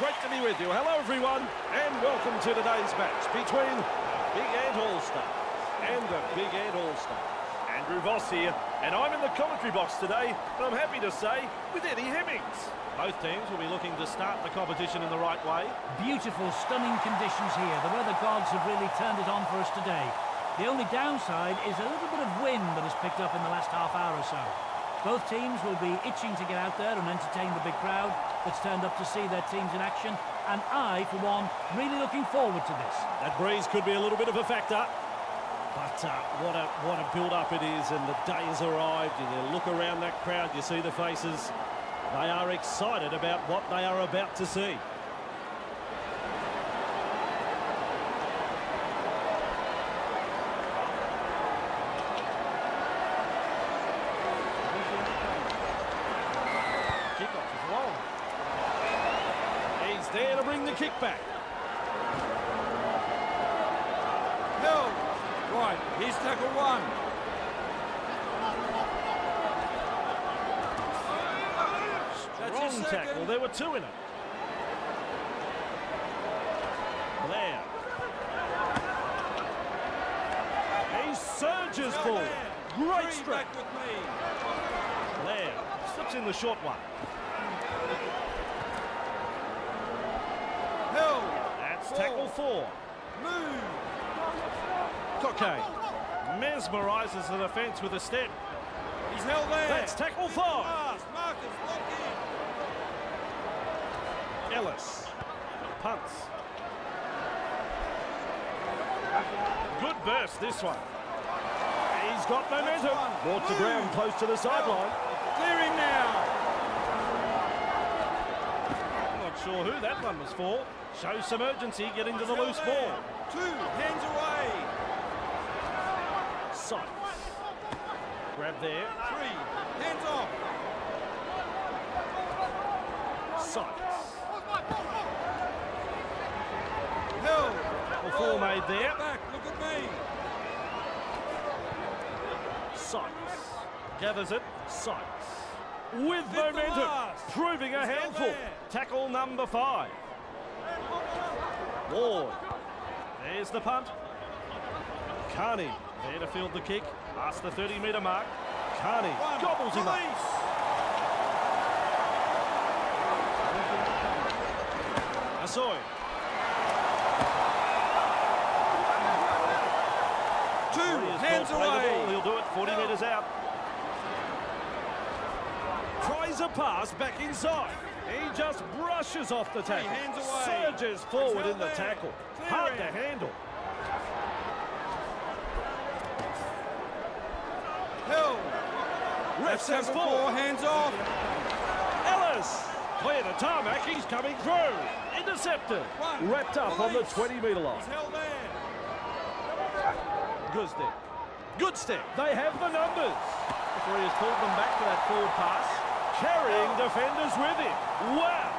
Great to be with you. Hello, everyone, and welcome to today's match between Big Ant All-Star and the Big Ant All-Star. Andrew Voss here, and I'm in the commentary box today, and I'm happy to say, with Eddie Hemmings. Both teams will be looking to start the competition in the right way. Beautiful, stunning conditions here. The weather gods have really turned it on for us today. The only downside is a little bit of wind that has picked up in the last half hour or so. Both teams will be itching to get out there and entertain the big crowd that's turned up to see their teams in action. And I, for one, really looking forward to this. That breeze could be a little bit of a factor. But uh, what a what a build-up it is, and the day has arrived. You look around that crowd, you see the faces. They are excited about what they are about to see. Kickoff is long. He's there to bring the kick back. Held. Right, here's tackle one. That's Strong tackle. There were two in it. Blair. He surges forward. Great strike. Blair slips in the short one. Held. That's Four. tackle four. Move. Cockay mesmerises the defence with a step. He's held there. That's tackle Fifty five. pass. Marcus, lock in. Ellis punts. Good burst this one. He's got momentum. one. Brought to ground close to the sideline. Clear him now. Not sure who that one was for. Shows some urgency getting to the loose ball. Two. Hands away. Sykes. Grab there. Three. Hands off. Sykes. Held. Tackle four made there. Back. Look at me. Sykes. Gathers it. Sykes. With momentum. Proving a handful. Tackle number five. Ward. There's the punt. Carney there to field the kick. Past the 30 metre mark. Carney One. gobbles him up. Asoy. Two. Hands ball, play the ball. away. He'll do it 40 metres out. Tries a pass back inside. He just brushes off the tackle. hands away. Surges forward in the tackle. Hard to handle. Held. Ref says four. Hands off. Ellis. Clear the tarmac. He's coming through. Intercepted. One. Wrapped up on the 20 metre line. He's held there. Good step. Good step. They have the numbers. Before he has pulled them back to that forward pass. Carrying defenders with him. Wow.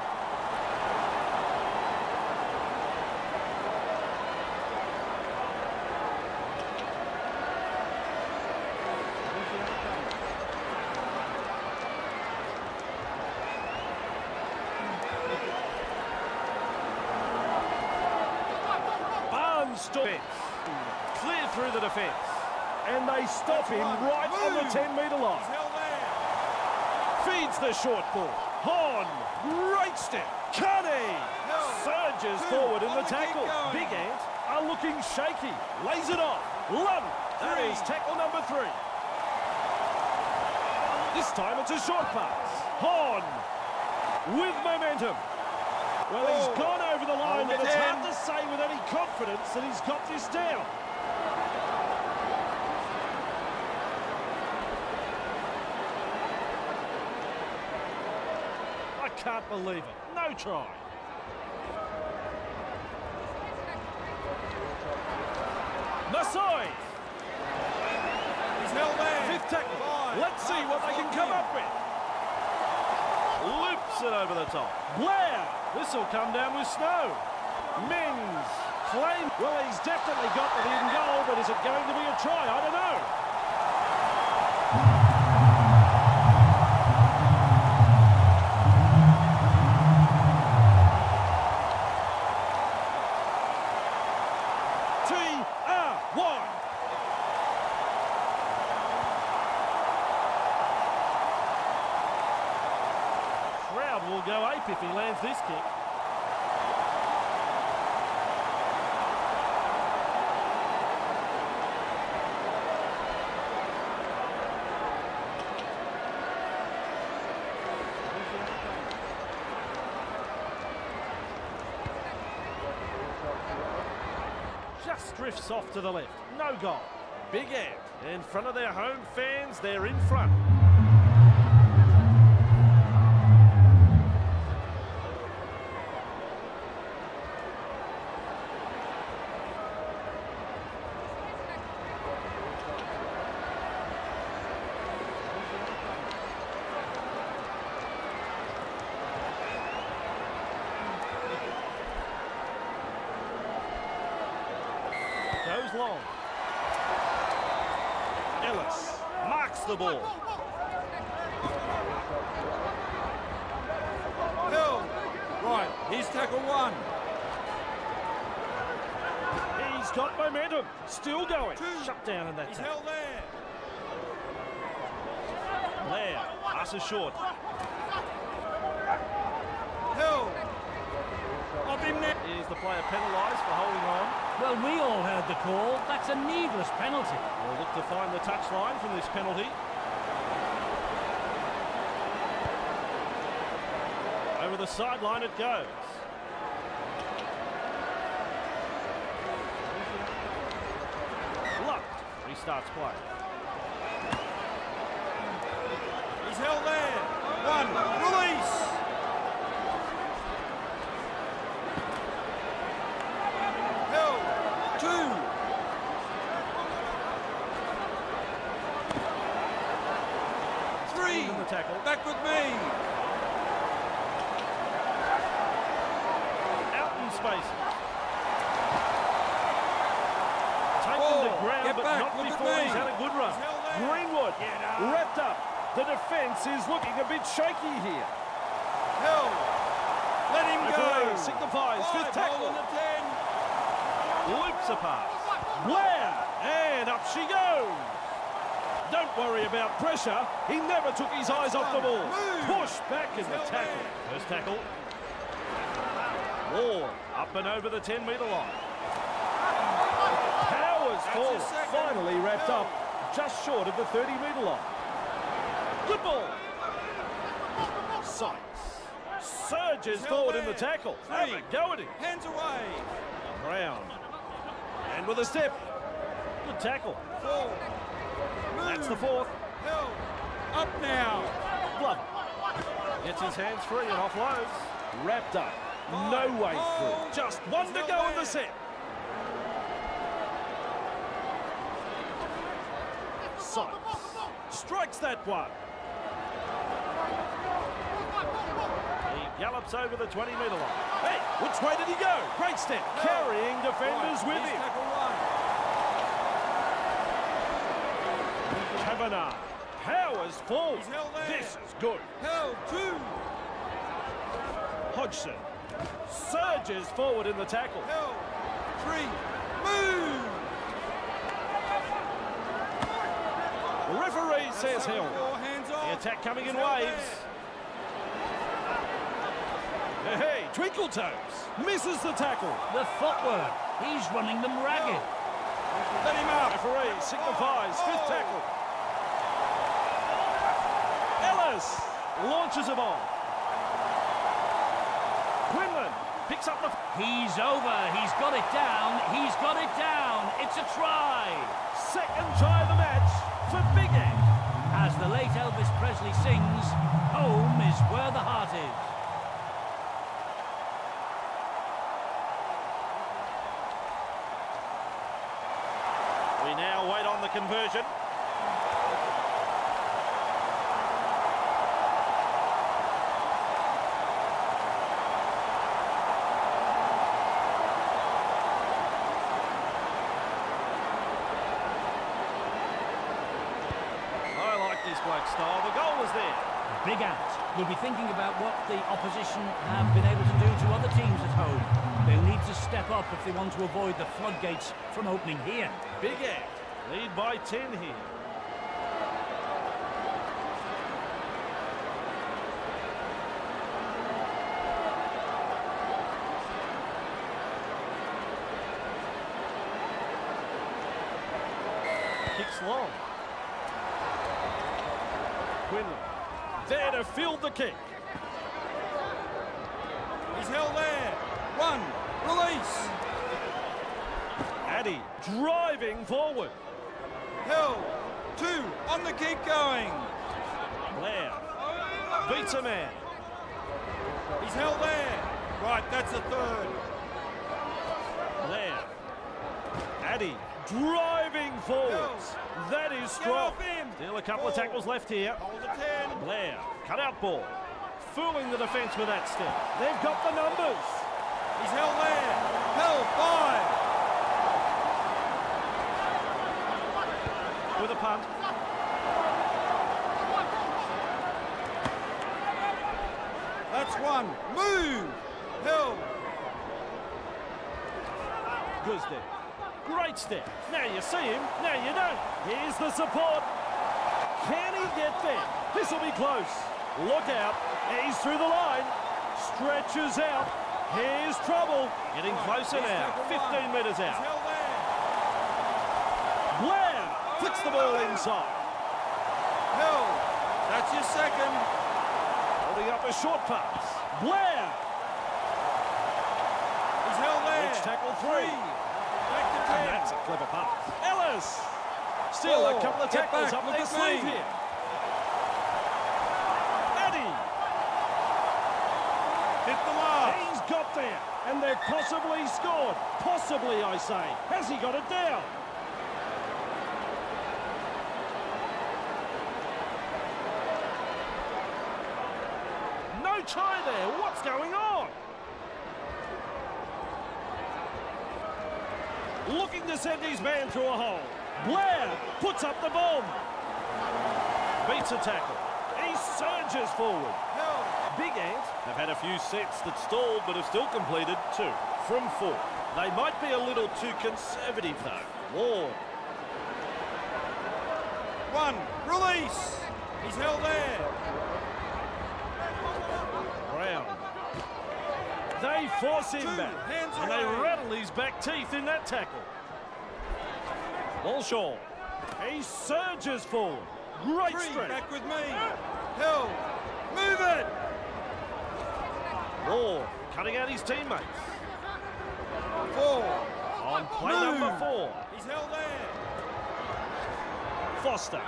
Barnes defence. Clear through the defence. And they stop him right on the 10 metre line. He's held there. Feeds the short ball. Horn. right step. Cunny. Surges Two. forward in the tackle. Big Ant are looking shaky. Lays it off. Love it. That Three. tackle number three. This time it's a short pass. Horn. With momentum. Well, he's gone over the line, but it's hard to say with any confidence that he's got this down. Can't believe it. No try. Masoi. He's held there. Fifth tackle. Five. Let's see what they can come up with. Loops it over the top. Blair. This will come down with snow. Mings. Claim. Well, he's definitely got the lead goal, but is it going to be a try? I don't know. Will go ape if he lands this kick. Just drifts off to the left. No goal. Big Ant in front of their home fans. They're in front. Goes long. Ellis marks the ball. Hill. Right, here's tackle one. He's got momentum. Still going. Two. Shut down in that He's tackle. held there. Blair passes short. Hill. Up him there. Is the player penalised for holding on? Well, we all heard the call. That's a needless penalty. We'll look to find the touchline from this penalty. Over the sideline it goes. Lucked. Restarts play. He's held there. One. Release. Hill. Two. Three. In the tackle. Back with me. Out in spaces. Taken Ball. to ground, Get but back. not Look before he's had a good run. Held. Greenwood up. wrapped up. The defence is looking a bit shaky here. Hill. Let him Referee go. signifies fifth tackle. the ten. Loops a pass. Blair. And up she goes. Don't worry about pressure. He never took his eyes off the ball. Push back in the tackle. First tackle. Ward up and over the 10 metre line. Powers ball finally wrapped up just short of the 30 metre line. Good ball. Sykes surges forward in the tackle. Have a go at him. Hands away. Brown. And with a step. Good tackle. Four. That's the fourth. Hill. Up now. Glover. Gets his hands free and offloads. Wrapped up. No way through. Just one to go in the set. Sykes strikes that one. He gallops over the 20 metre line. Hey, which way did he go? Great step. Carrying defenders with him. tackle one. Kavanagh. Powers forward. He's held there. This is good. Hill. Two. Hodgson surges forward in the tackle. Hill. Three. Move. The referee says That's Hill. Four hands off. The attack coming in He's held waves. Hey, hey, Twinkle Toes misses the tackle. The footwork. He's running them ragged. Let him up. Referee signifies fifth tackle. Ellis launches a ball. Quinlan picks up the He's over. He's got it down. He's got it down. It's a try. second try of the match for Big Ant. As the late Elvis Presley sings, home is where the heart is. We now wait on the conversion. There. Big out. We'll be thinking about what the opposition have been able to do to other teams at home. They'll need to step up if they want to avoid the floodgates from opening here. Big Ant lead by 10 here. Kicks long. Quinlan there to field the kick. He's held there. One. Release. Addy driving forward. Held. Two. On the kick going. Blair beats a man. He's held there. Right, that's a third. Blair. Addy driving forwards. That is strong. Still a couple of tackles left here. Hold the 10. Blair, cut out ball. Fooling the defence with that step. They've got the numbers. He's held there. Held. Five. With a punt. That's one. Move. Held. Good step. Great step. Now you see him, now you don't. Here's the support. He get there? This will be close. Look out. He's through the line. Stretches out. Here's trouble. Getting closer now. 15 one. metres out. Blair flicks the ball inside. Held. That's your second. Holding up a short pass. Blair. He's held there. Edge tackle three. Back to And that's a clever pass. Ellis. Still a oh, couple of tackles back. up their at sleeve here. Addy. Hit the mark. There. And they've possibly scored. Possibly, I say. Has he got it down? No try there. What's going on? Looking to send his man through a hole. Blair puts up the bomb. Beats a tackle. He surges forward. Big Ant have had a few sets that stalled but have still completed two from four. They might be a little too conservative though. Ward. One. Release. He's held there. Brown. They force him Two, back. hands and they rattle his back teeth in that tackle. Walshaw. He surges forward. Great Three. strength. Back with me. Held. Move it. Ward cutting out his teammates. Four. On play Move. number four. He's held there. Foster.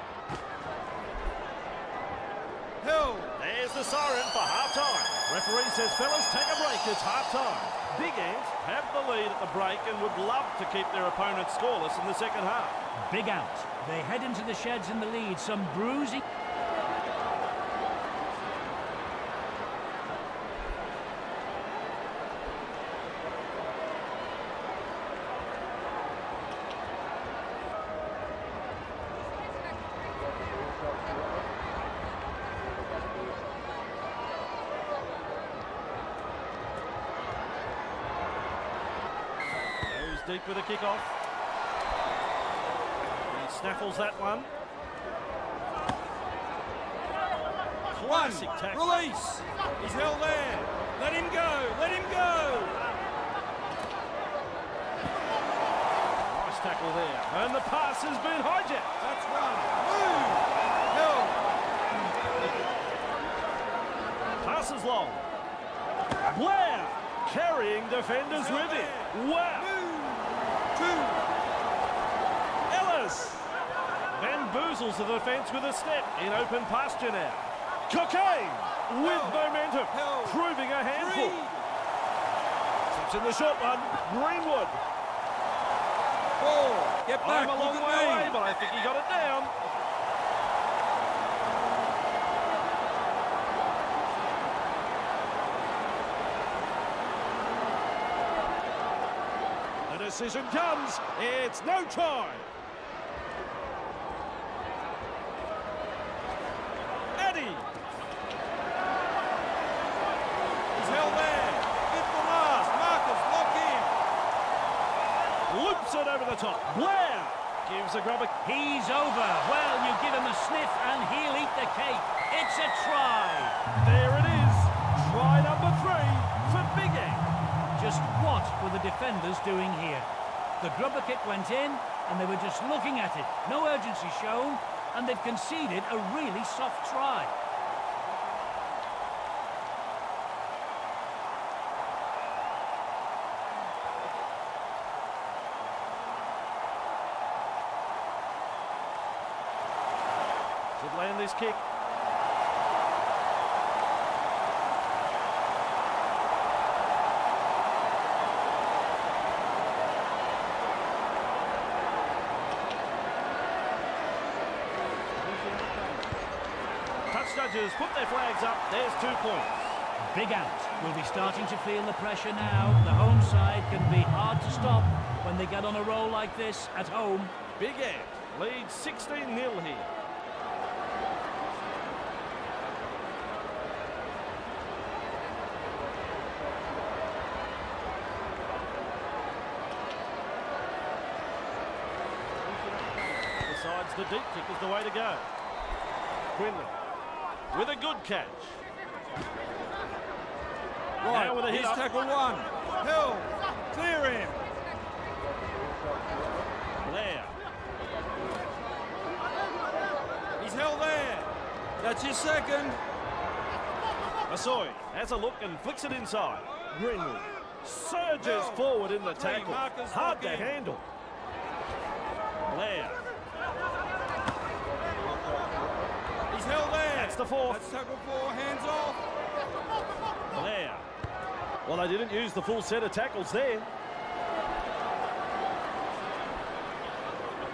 Held. There's the siren for half-time. Referee says, fellas, take a break. It's half-time. Big Ant have the lead at the break and would love to keep their opponent scoreless in the second half. Big out. They head into the sheds in the lead. Some bruising. Goes deep with a kick-off. He snaffles that one. One. Classic tackle. Release. He's held there. Let him go. Let him go. Nice tackle there. And the pass has been hijacked. That's one. Move. Held. Passes long. Blair carrying defenders with him. Wow. Two. Ellis bamboozles the defence with a step in open pasture now. Cocaine with Held. momentum, Held. proving a handful. Slips in the short one. Greenwood. Four. Get back. I'm a long way away, but I think he got it down. decision comes. It's no try. Eddie. He's held there. Hit the last. Marcus, lock in. Loops it over the top. Blair gives a grubber. He's over. Well, you give him a sniff and he'll eat the cake. It's a try. There what were the defenders doing here? The grubber kick went in and they were just looking at it. No urgency shown and they've conceded a really soft try. Should land this kick. Put their flags up. There's two points. Big Ant will be starting to feel the pressure now. The home side can be hard to stop when they get on a roll like this at home. Big Ant leads 16-0 here. The deep kick is the way to go. Quinlan with a good catch. Right, Now with a hit up. tackle one. Hill, clear him. There. He's held there. That's his second. Masoi has a look and flicks it inside. Greenwood surges Hill. forward in the tackle. Hard to handle. Blair. He's held there. That's the fourth. That's tackle four. Hands off. Blair. Well, they didn't use the full set of tackles there.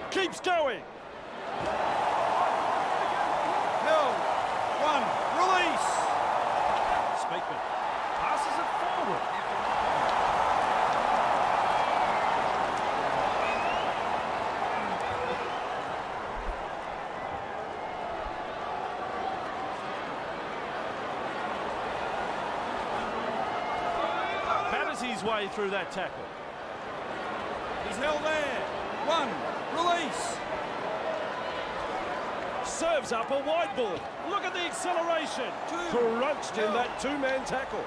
Keeps going. Hill, one. Release. Speakman passes it forward. Batters his way through that tackle. He's held there. One. Release. Serves up a wide ball. Look at the acceleration. Two. Crunched in that two-man tackle.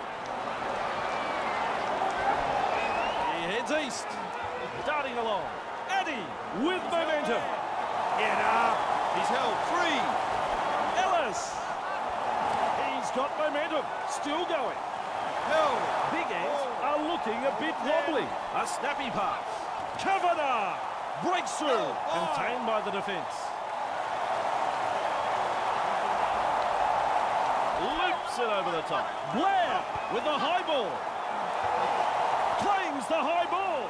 He heads east. Darting along. Addy with momentum. Get up. He's held. Three. Ellis. He's got momentum. Still going. Hill. Big are looking a bit wobbly. A snappy pass. Kavanagh breaks through. Oh, Contained by the defence. Loops it over the top. Blair with the high ball. Claims the high ball.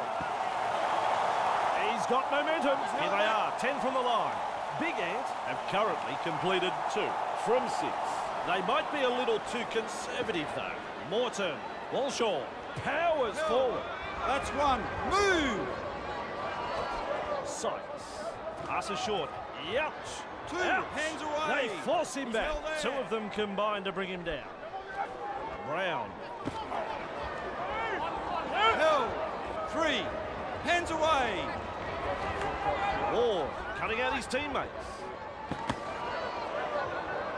He's got momentum. Here they are, 10 from the line. Big Ant have currently completed two from six. They might be a little too conservative though. Morton, Walshaw, powers forward. That's one. Move. Sykes. Passes short. Youch. Two. Ouch. Hands away. They force him He's back. Two of them combine to bring him down. Brown. Hill. Three. Hands away. Ward cutting out his teammates.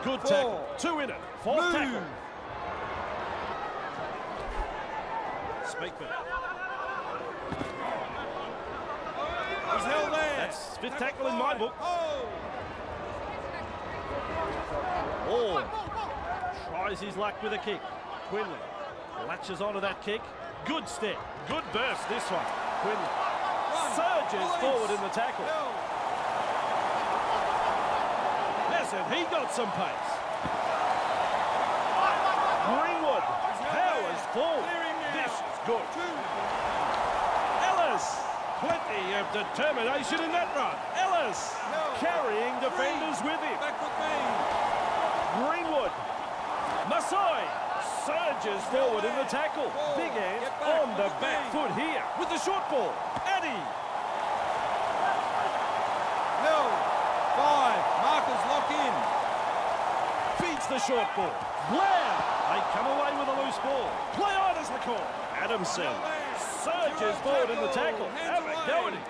Good Four. tackle. Two in it. Fourth Move. tackle. He's held there. That's fifth tackle in my book. Oh. Ward tries his luck with a kick. Quinlan latches onto that kick. Good step. Good burst this one. Quinlan surges forward in the tackle. Listen, he got some pace. Greenwood powers forward. Clear him now. This is good. Ellis, plenty of determination in that run. Ellis No. carrying defenders with him. Back with me. Greenwood, Masai surges forward in the tackle. Big Ant on the back me. foot here with the short ball. Addy Hill. Five. Markers lock in. feeds the short ball. Blair, they come away with a loose ball. Play on as the call. Adamson surges forward in the tackle. Have a away. go at him.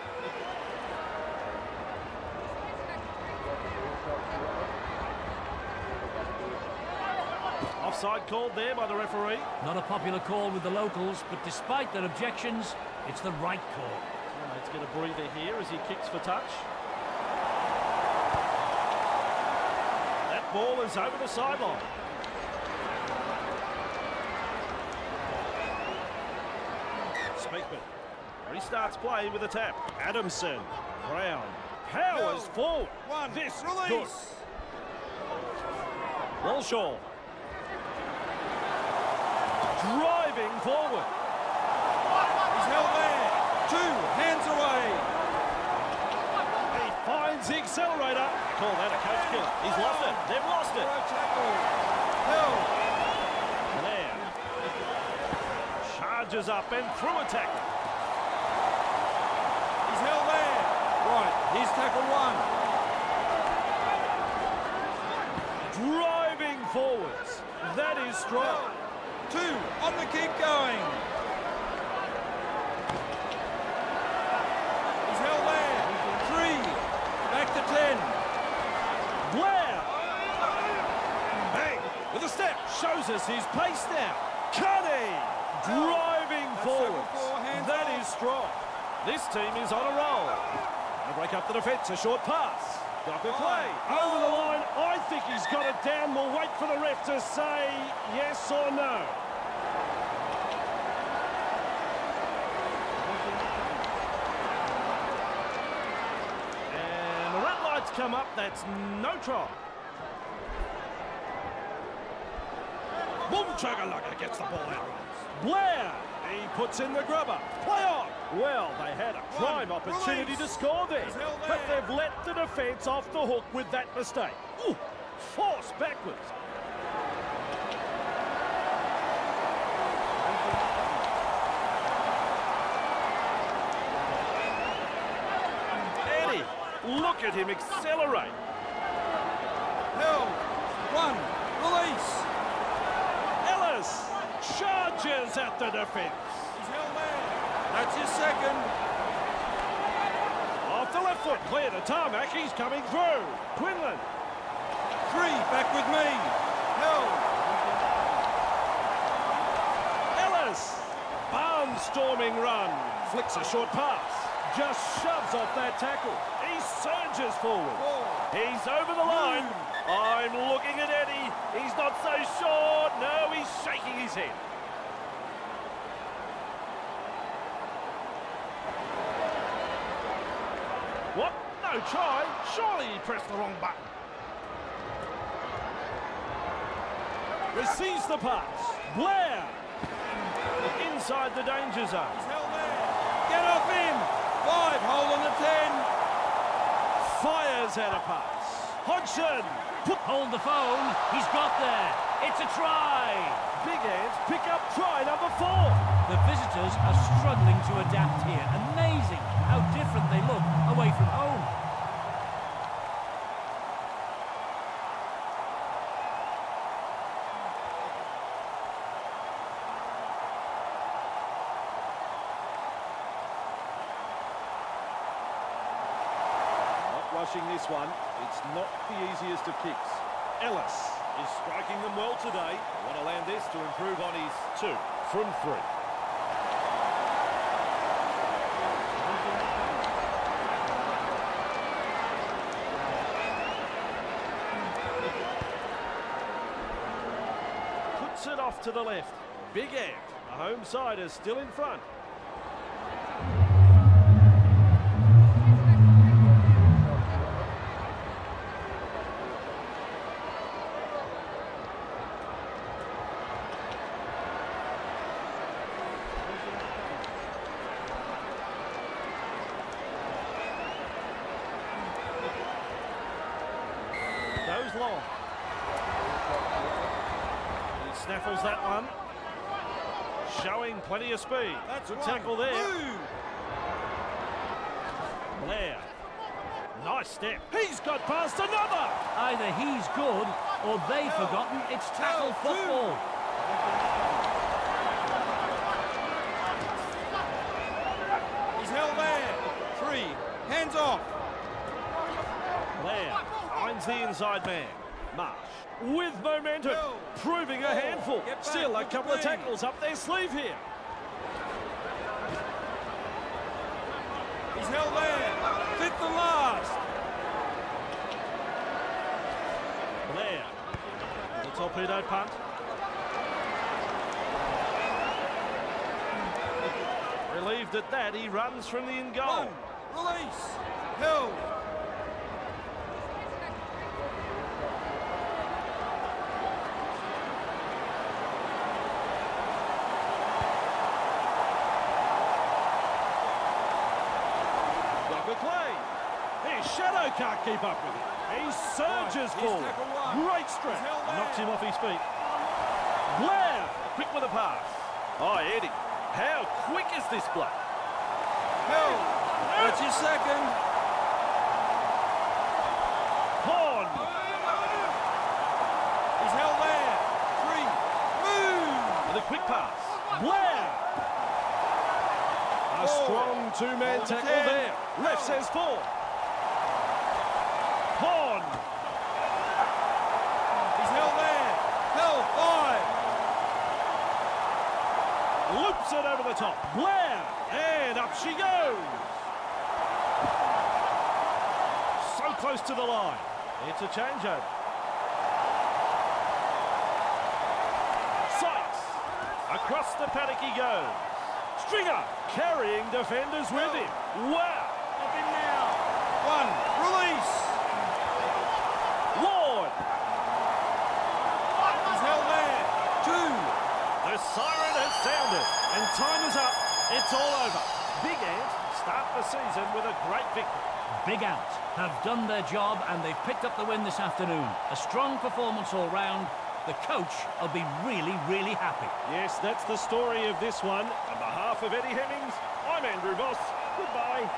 Offside called there by the referee. Not a popular call with the locals, but despite their objections, it's the right call. Oh, Let's get a breather here as he kicks for touch. That ball is over the sideline. Restarts play with a tap. Adamson, Brown, powers Go. forward. One. This Release. good. Walshaw. Driving forward. He's held there. Two. Hands away. He finds the accelerator. Call that a coach killer. He's lost it. They've lost it. Held. There. Charges up and through a tackle. He's held there. Here's tackle one. Driving forwards. That is strong. Two. On the keep going. He's held there. Three. Back to ten. Blair. Bang. With a step. Shows us his pace now. Cuddy. Driving That's forwards. tackle four, hands That is strong. This team is on a roll. Gonna break up the defence. A short pass. Docker Clay. Oh. Over the line. I think he's got it down. We'll wait for the ref to say yes or no. And the red lights come up. That's no try. Boom Chagalaka gets the ball out. Blair, he puts in the grubber. Play on. Well, they had a prime One, opportunity to score there, held but they've let the defence off the hook with that mistake. Ooh, force backwards. Eddie, look at him accelerate. Held. One. Release. Ellis charges at the defence. He's held there. That's his second. Off the left foot, clear to tarmac, he's coming through. Quinlan, Three. Back with me. Held. Ellis, barnstorming run, flicks a short pass, just shoves off that tackle. He surges forward. Four. He's over the line. I'm looking at Eddie. He's not so sure. No, he's shaking his head. What? No try? Surely he pressed the wrong button. Receives the pass. Blair. Inside the danger zone. He's held there. Get off him. Five. Hold on the ten. Fires out a pass. Hodgson. Put Hold the phone. He's got there. It's a try. Big Ants pick up try number four. The visitors are struggling to adapt here. Amazing how different they look away from home. This one. It's not the easiest of kicks. Ellis is striking them well today. Want to land this to improve on his two from three. Puts it off to the left. Big Ant. The home side is still in front. That's a tackle there. Blair. Nice step. He's got past another. Either he's good or they've forgotten it's tackle football. He's held there. Three. Hands off. Blair finds the inside man. Marsh with momentum, proving a handful. Still a couple of tackles up their sleeve here. Held there. Fifth and last. Blair a torpedo punt. Relieved at that, he runs from the in goal. One. Release. Held. Shadow can't keep up with him. He surges Here's forward. Great strength. He's held there. Knocks him off his feet. Blair, quick with a pass. Oh, Eddie, how quick is this bloke? Held. That's your second. Horn. He's held there. Three. Move. With a quick pass. Blair. A strong two-man tackle ten. there. Ref says four. Horn. He's held there. Held. Five. Loops it over the top. Blair. And up she goes. So close to the line. It's a changeover. Sykes. Across the paddock he goes. Stringer carrying defenders with him. Wow. Up him now. One. Release. Ward. He's held there. Two. The siren has sounded and time is up. It's all over. Big Ant start the season with a great victory. Big Ant have done their job and they've picked up the win this afternoon. A strong performance all round. The coach will be really, really happy. Yes, that's the story of this one. On behalf of Eddie Hemmings, I'm Andrew Voss. Goodbye.